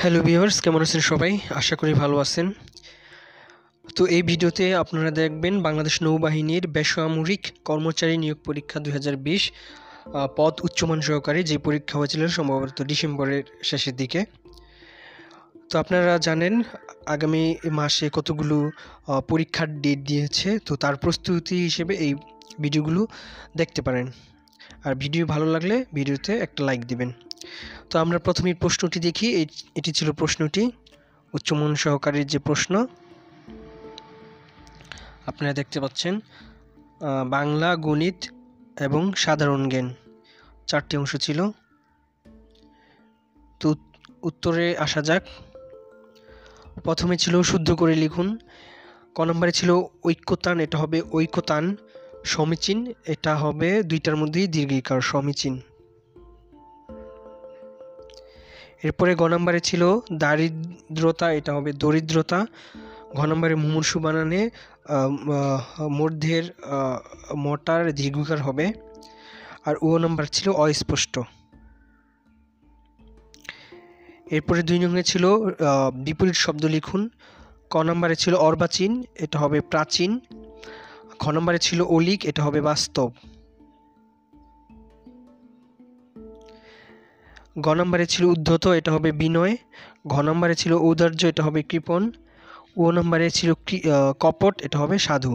Hello viewers, কেমন আছেন সবাই? আশা করি ভালো আছেন। তো এই ভিডিওতে আপনারা দেখবেন বাংলাদেশ নৌবাহিনীর বেসামরিক কর্মচারী নিয়োগ পরীক্ষা দু হাজার বিশ পদ উচ্চমান সহকারে যে পরীক্ষা হয়েছিল সম্ভবত ডিসেম্বরের শেষের দিকে। তো আপনারা জানেন, আগামী মাসে কতগুলো পরীক্ষার ডেট দিয়েছে, তো তার প্রস্তুতি হিসেবে এই ভিডিওগুলো দেখতে পারেন। আর ভিডিও ভালো লাগলে ভিডিওতে একটা লাইক দিবেন। তো আমরা প্রথমে প্রশ্নটি দেখি। এটি ছিল প্রশ্নটি। উচ্চমান সহকারীর যে প্রশ্ন। আপনারা দেখতে পাচ্ছেন বাংলা, গণিত এবং সাধারণ জ্ঞান। চারটি অংশ ছিল। তো উত্তরে আসা যাক। প্রথমে ছিল শুদ্ধ করে লিখুন। ক নম্বরে ছিল ঐক্যতান, এটা হবে ঐক্যতান সমীচীন, এটা হবে দুইটার মধ্যেই দীর্ঘিকার সমীচীন। এরপরে গ নম্বরে ছিল দারিদ্রতা, এটা হবে দরিদ্রতা। ঘ নম্বরে মুমূর্ষু বানানে মধ্যের মটার দীর্ঘকার হবে। আর ও নম্বর ছিল অস্পষ্ট। এরপরে দুই নম্বরে ছিল বিপরীত শব্দ লিখুন। ক নম্বরে ছিল অর্বাচীন, এটা হবে প্রাচীন। খ নম্বরে ছিল অলিক, এটা হবে বাস্তব। গ নম্বরে ছিল উদ্ধত, এটা হবে বিনয়। ঘ নম্বরে ছিল ঔদার্য, এটা হবে কৃপণ। ও নম্বরে ছিল কপট, এটা হবে সাধু।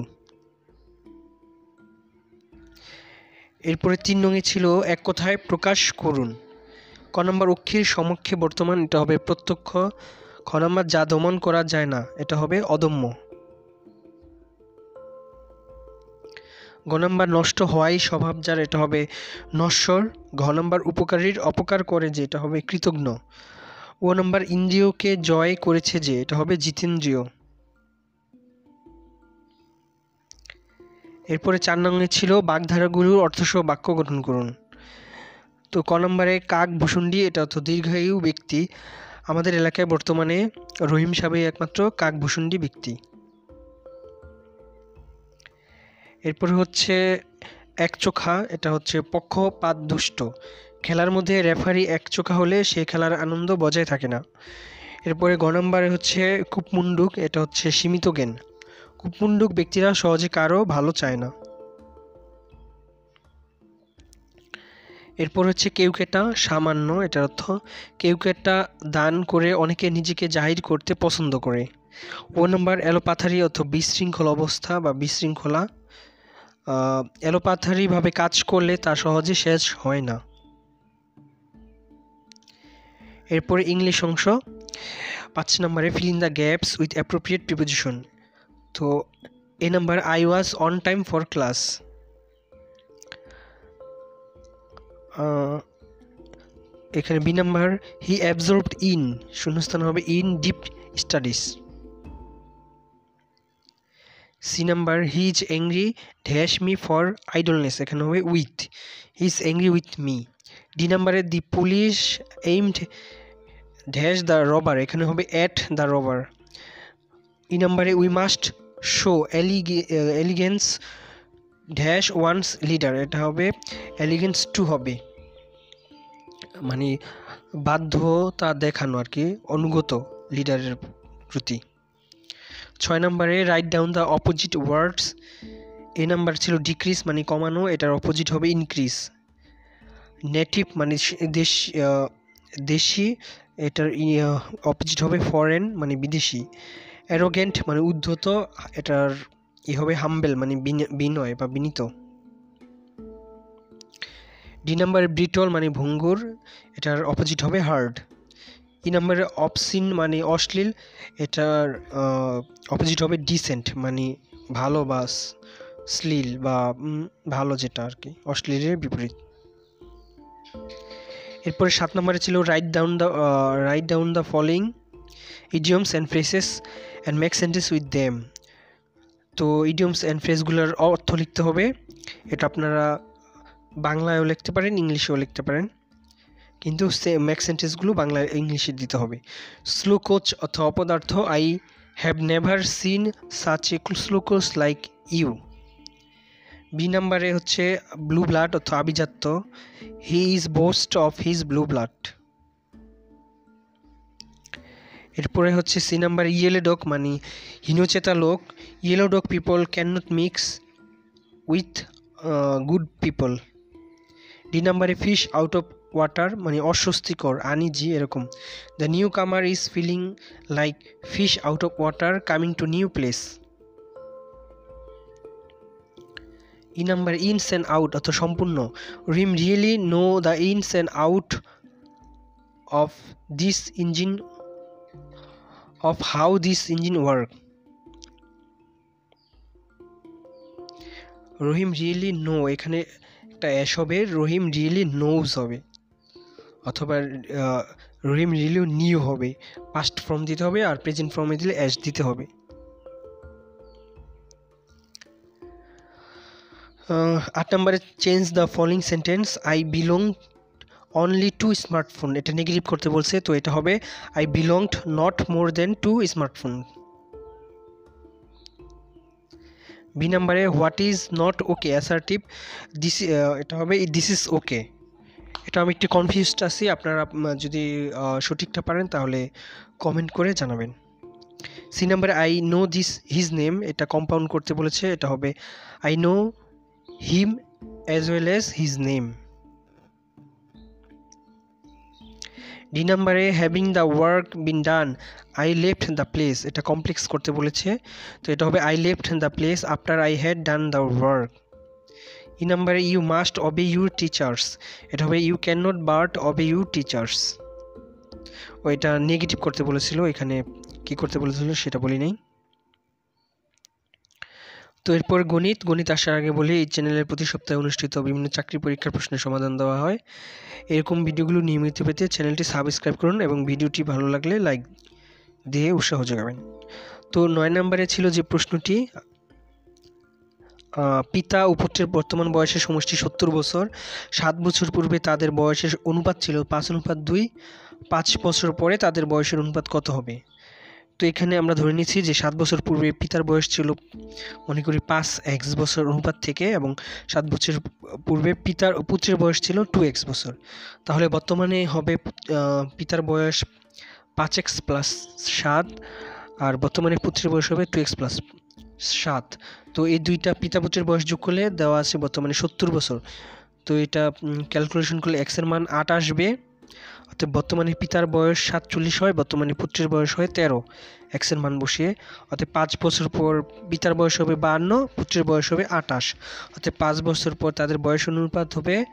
এরপরে তিন নঙে ছিল এক কথায় প্রকাশ করুন। ক নম্বর অক্ষীর সমক্ষে বর্তমান, এটা হবে প্রত্যক্ষ। খ নম্বর যা দমন করা যায় না, এটা হবে অদম্য। নম্বর নষ্ট হওয়াই স্বভাব যার, এটা হবে নশ্বর। ঘ নম্বর উপকারীর অপকার করে যে, এটা হবে কৃতজ্ঞ। ও নম্বর ইন্দ্রিয়কে জয় করেছে যে, এটা হবে জিতেন্দ্রিয়। এরপরে চার নম্বরে ছিল বাগধারাগুলোর অর্থসহ বাক্য গঠন করুন। তো ক নম্বরে কাক ভূষণ্ডী, এটা তো দীর্ঘায়ু ব্যক্তি। আমাদের এলাকায় বর্তমানে রহিম সাহেবই একমাত্র কাক ভূষণ্ডী ব্যক্তি। এরপরে হচ্ছে এক চোখা, এটা হচ্ছে পক্ষপাত দুষ্ট খেলার মধ্যে রেফারি এক চোখা হলে সে খেলার আনন্দ বজায় থাকে না। এরপরে গ নম্বরে হচ্ছে কূপমুন্ডুক, এটা হচ্ছে সীমিত জ্ঞান। কূপমুন্ডুক ব্যক্তিরা সহজে কারও ভালো চায় না। এরপর হচ্ছে কেউকেটা সামান্য, এটার অর্থ কেউকেটা দান করে অনেকে নিজেকে জাহির করতে পছন্দ করে। ও নম্বর অ্যালোপাথারি অর্থ বিশৃঙ্খল অবস্থা বা বিশৃঙ্খলা আহ, অ্যালোপ্যাথারিভাবে কাজ করলে তা সহজে শেষ হয় না। এরপরে ইংলিশ অংশ। পাঁচ নম্বরে fill in the gaps with appropriate preposition তো A number I was on time for class এখানে B number he absorbed in শূন্যস্থান হবে in deep studies C number he is angry dash me for idleness এখানে হবে with he is angry with me D নাম্বারে the police aimed dash the robber এখানে হবে at the robber E নাম্বারে we must show এলিগে elegance dash once leader এটা হবে elegance two হবে. মানে বাধ্যতা দেখানো আর কি, অনুগত লিডারের প্রতি। ছয় নম্বরে write down the opposite words A number ছিল ডিক্রিজ মানে কমানো, এটার অপোজিট হবে ইনক্রিজ নেটিভ মানে দেশ দেশি, এটার অপোজিট হবে ফরেন মানে বিদেশি। অ্যারোগেন্ট মানে উদ্ধত, এটার ই হবে হাম্বেল মানে বিনয় বা বিনীত। ডি নাম্বারে ব্রিটল মানে ভঙ্গুর, এটার অপোজিট হবে হার্ড ই নাম্বারে অপসিন মানে অশ্লীল, এটার অপোজিট হবে ডিসেন্ট মানে ভালো বা শ্লীল বা ভালো যেটা আর কি, অশ্লীলের বিপরীত। এরপরে সাত নম্বরে ছিল write down the write down the following idioms and phrases and make sentence with them তো ইডিয়মস অ্যান্ড ফ্রেসগুলোর অর্থ লিখতে হবে। এটা আপনারা বাংলায়ও লিখতে পারেন, ইংলিশেও লিখতে পারেন। কিন্তু সে ম্যাক সেন্টেন্সগুলো বাংলা ইংলিশে দিতে হবে। স্লো কোচ অথবা অপদার্থ I have never seen such a slow coach like you B নাম্বারে হচ্ছে ব্লু ব্লাড অথবা আভিজাত্য। He is boast of his blue blood এরপরে হচ্ছে সি নাম্বার ইয়েলো ডগ মানে হীনচেতা লোক। Yellow dog people can not mix with good people D নাম্বারে ফিশ আউট অফ ওয়াটার মানে অস্বস্তিকর আনিজি এরকম। The new comer is feeling like fish out of water coming to new place E number ins and out অর্থ সম্পূর্ণ। রিম really know the ins and out of this engine of how this engine work Rahim really know এখানে একটা S হবে Rahim really knows হবে। অথবা Rahim really knew হবে। Past form দিতে হবে আর প্রেজেন্ট ফর্মে দিলে অ্যাশ দিতে হবে। আট নম্বরে change the following sentence I belong only to smartphone এটা নেগেটিভ করতে বলছে, তো এটা হবে I belonged not more than to smartphone B নাম্বারে what is not okay assertive this এটা হবে দিস ইজ ওকে এটা আমি একটু কনফিউজড আছি। আপনারা যদি সঠিকটা পারেন, তাহলে কমেন্ট করে জানাবেন। সি নাম্বারে I know this his name এটা কম্পাউন্ড করতে বলেছে, এটা হবে I know him as well as his name D নাম্বারে having the work been done I left the place এটা কমপ্লেক্স করতে বলেছে। তো এটা হবে I left the place after I had done the work E নাম্বারে you must obey your teachers এটা হবে you can not but obey your teachers ও এটা নেগেটিভ করতে বলেছিল, এখানে কি করতে বলেছিল সেটা বলি নেই। তো এরপর গণিত গণিত আসার আগে বলি, এই চ্যানেলের প্রতি সপ্তাহে অনুষ্ঠিত বিভিন্ন চাকরি পরীক্ষার প্রশ্নের সমাধান দেওয়া হয়। এরকম ভিডিওগুলো নিয়মিত পেতে চ্যানেলটি সাবস্ক্রাইব করুন এবং ভিডিওটি ভালো লাগলে লাইক দিয়ে উৎসাহ যোগাবেন। তো নয় নম্বরে ছিল যে প্রশ্নটি পিতা ও পুত্রের বর্তমান বয়সের সমষ্টি সত্তর বছর। সাত বছর পূর্বে তাদের বয়সের অনুপাত ছিল পাঁচ অনুপাত দুই। পাঁচ বছর পরে তাদের বয়সের অনুপাত কত হবে? তো এখানে আমরা ধরে নিচ্ছি যে সাত বছর পূর্বে পিতার বয়স ছিল মনে করি পাঁচ এক্স বছর অনুপাত থেকে এবং সাত বছর পূর্বে পিতার পুত্রের বয়স ছিল টু এক্স বছর। তাহলে বর্তমানে হবে পিতার বয়স পাঁচ এক্স প্লাস সাত আর বর্তমানে পুত্রের বয়স হবে টু এক্স প্লাস সাত। তো এই দুইটা পিতা পুত্রের বয়স যোগ করলে দেওয়া আছে বর্তমানে সত্তর বছর। তো এটা ক্যালকুলেশন করলে এক্সের মান আট আসবে। অর্থাৎ বর্তমানে পিতার বয়স সাতচল্লিশ হয়, বর্তমানে পুত্রের বয়স হয় তেরো। এক্সের মান বসিয়ে। অর্থাৎ পাঁচ বছর পর পিতার বয়স হবে বাহান্ন, পুত্রের বয়স হবে আটাশ। অর্থাৎ পাঁচ বছর পর তাদের বয়স অনুপাত হবে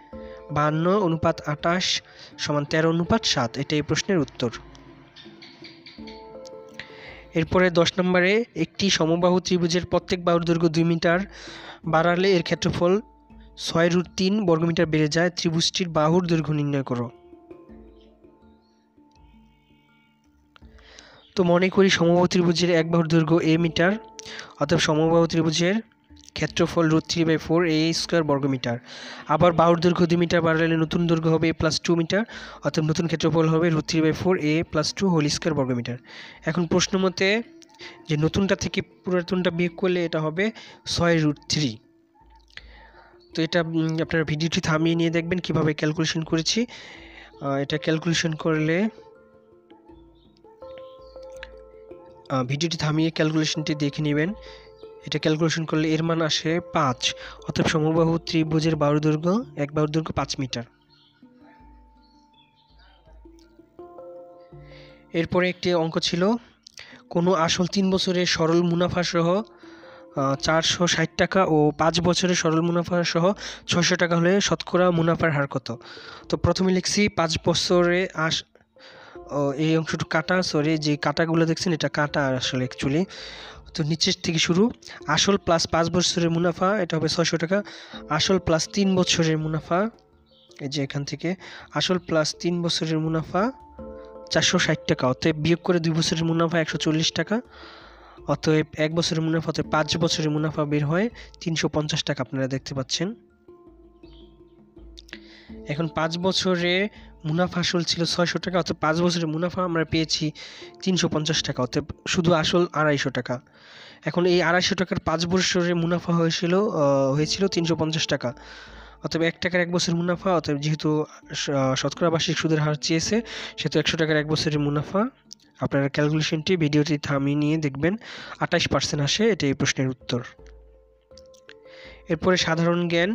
বাহান্ন, অনুপাত আটাশ সমান তেরো, অনুপাত সাত। এটা এই প্রশ্নের উত্তর। এরপরে দশ নম্বরে একটি সমবাহু ত্রিভুজের প্রত্যেক বাহুর দৈর্ঘ্য দুই মিটার বাড়ালে এর ক্ষেত্রফল ছয় রুট তিন বর্গমিটার বেড়ে যায়। ত্রিভুজটির বাহুর দৈর্ঘ্য নির্ণয় করো। তো মনে করি সমবাহু ত্রিভুজের এক বাহুর দৈর্ঘ্য এ মিটার অর্থাৎ সমবাহু ত্রিভুজের ক্ষেত্রফল root three by four a square বর্গমিটার। আবার বাহুর দৈর্ঘ্য দুই মিটার বাড়ালে নতুন দৈর্ঘ্য হবে এ প্লাস টু মিটার, অর্থাৎ নতুন ক্ষেত্রফল হবে root three by four a plus two whole square বর্গমিটার। এখন প্রশ্ন মতে যে নতুনটা থেকে পুরাতনটা বিয়োগ করলে এটা হবে ছয় রুট থ্রি তো এটা আপনারা ভিডিওটি থামিয়ে নিয়ে দেখবেন কীভাবে ক্যালকুলেশন করেছি। এটা ক্যালকুলেশন করলে ভিডিওটি থামিয়ে ক্যালকুলেশনটি দেখে নেবেন। এটা ক্যালকুলেশন করলে এর মান আসে পাঁচ। অর্থাৎ সমবাহু ত্রিভুজের বাহুর দৈর্ঘ্য এক বাহুর দৈর্ঘ্য পাঁচ মিটার। এরপরে একটি অঙ্ক ছিল, কোনো আসল তিন বছরের সরল মুনাফা সহ চারশো ষাট টাকা ও পাঁচ বছরের সরল মুনাফা সহ ছয়শো টাকা হলে শতকরা মুনাফার হার কত? তো প্রথমে লিখছি পাঁচ বছরে আস এই অংশটুকু কাটা সরি যে কাটাগুলো দেখছেন এটা কাটা আসলে অ্যাকচুয়ালি তো নিচের থেকে শুরু। আসল প্লাস পাঁচ বছরের মুনাফা, এটা হবে ছয়শো টাকা। আসল প্লাস তিন বছরের মুনাফা, এই যে এখান থেকে। আসল প্লাস তিন বছরের মুনাফা চারশো ষাট টাকা। অতএব বিয়োগ করে দুই বছরের মুনাফা একশো চল্লিশ টাকা। অতএব এক বছরের মুনাফা, অতএব পাঁচ বছরের মুনাফা বের হয় তিনশো পঞ্চাশ টাকা। আপনারা দেখতে পাচ্ছেন। এখন পাঁচ বছরে মুনাফা আসল ছিল ছয়শো টাকা, অর্থাৎ পাঁচ বছরের মুনাফা আমরা পেয়েছি তিনশো পঞ্চাশ টাকা, অর্থাৎ শুধু আসল আড়াইশো টাকা। এখন এই আড়াইশো টাকার পাঁচ বছরের মুনাফা হয়েছিল হয়েছিল তিনশো পঞ্চাশ টাকা। অতএব এক টাকার এক বছরের মুনাফা, অতএব যেহেতু শতকরা বার্ষিক সুদের হার চেয়েছে, সেহেতু একশো টাকার এক বছরের মুনাফা। আপনারা ক্যালকুলেশনটি, ভিডিওটি থামিয়ে নিয়ে দেখবেন, আঠাশ পার্সেন্ট আসে এটা এই প্রশ্নের উত্তর। এরপরে সাধারণ জ্ঞান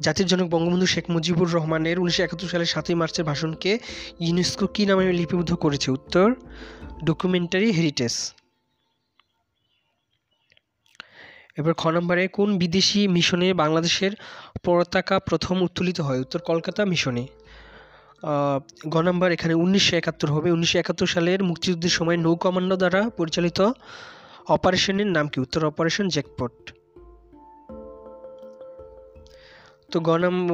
জাতির জনক বঙ্গবন্ধু শেখ মুজিবুর রহমানের উনিশশো একাত্তর সালের সাতই মার্চের ভাষণকে ইউনেস্কো কী নামে লিপিবদ্ধ করেছে? উত্তর ডকুমেন্টারি হেরিটেজ এবার খ নম্বরে, কোন বিদেশি মিশনে বাংলাদেশের পতাকা প্রথম উত্তোলিত হয়? উত্তর, কলকাতা মিশনে। গ নম্বর, এখানে উনিশশো একাত্তর হবে। উনিশশো একাত্তর সালের মুক্তিযুদ্ধের সময় নৌ কমান্ডো দ্বারা পরিচালিত অপারেশনের নাম কি? উত্তর, অপারেশন জ্যাকপট। তো গ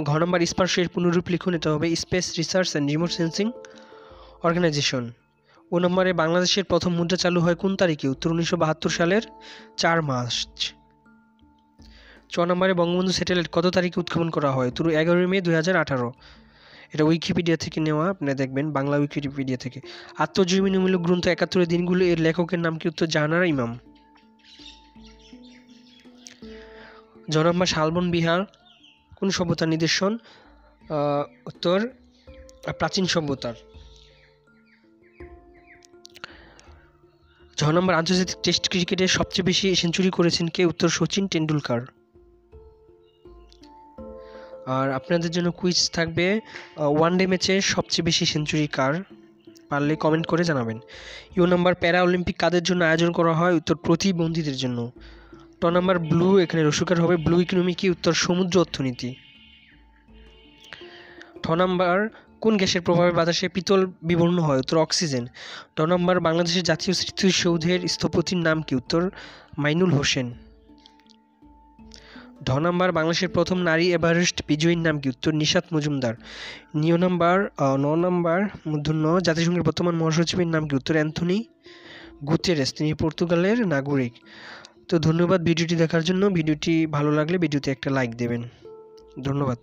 ঘ নম্বর স্পর্শের পুনরূপ লিখুন এটা হবে space research and remote sensing organisation. O নম্বরে বাংলাদেশের প্রথম মুদ্রা চালু হয় কোন তারিখে? উত্তর উনিশশো বাহাত্তর সালের চার মার্চ। ছ নম্বরে বঙ্গবন্ধু স্যাটেলাইট কত তারিখে উৎক্ষেপণ করা হয়? উত্তর এগারোই মে দুই হাজার আঠারো। এটা উইকিপিডিয়া থেকে নেওয়া, আপনি দেখবেন বাংলা উইকিপিডিয়া থেকে। আত্মজীবনীমূলক গ্রন্থ একাত্তরের দিনগুলো, এর লেখকের নাম কি? উত্তর জাহানারা ইমাম। জনাম্বা শালবন বিহার। কোন সভ্যতার নিদর্শন? উত্তর, প্রাচীন সভ্যতার। ছ নম্বর, আন্তর্জাতিক টেস্ট ক্রিকেটে সবচেয়ে বেশি সেঞ্চুরি করেছেন কে? উত্তর সচিন টেন্ডুলকার। আর আপনাদের জন্য কুইজ থাকবে ওয়ান ডে ম্যাচে সবচেয়ে বেশি সেঞ্চুরি কার? পারলে কমেন্ট করে জানাবেন। ইউ নাম্বার প্যারা অলিম্পিক কাদের জন্য আয়োজন করা হয়? উত্তর, প্রতিবন্ধীদের জন্য। ট নাম্বার ব্লু, এখানে রসুকার হবে ব্লু ইকোনমি কি উত্তর সমুদ্র অর্থনীতি। ঠ নাম্বার, কোন গ্যাসের প্রভাবে বাতাসে পিতল বিবর্ণ হয়, উত্তর অক্সিজেন। ট নম্বর, বাংলাদেশের জাতীয় স্মৃতিসৌধের স্থপতির নাম কি, উত্তর মাইনুল হোসেন। ঢ নাম্বার, বাংলাদেশের প্রথম নারী এভারেস্ট বিজয়ীর নাম কি, উত্তর নিশাত মজুমদার। নিয় নাম্বার ন নাম্বার মূর্ধন্য জাতিসংঘের বর্তমান মহাসচিবের নাম কি, উত্তর অ্যান্থনি গুতেরেস, তিনি পর্তুগালের নাগরিক। তো ধন্যবাদ ভিডিওটি দেখার জন্য। ভিডিওটি ভালো লাগলে ভিডিওতে একটা লাইক দেবেন। ধন্যবাদ।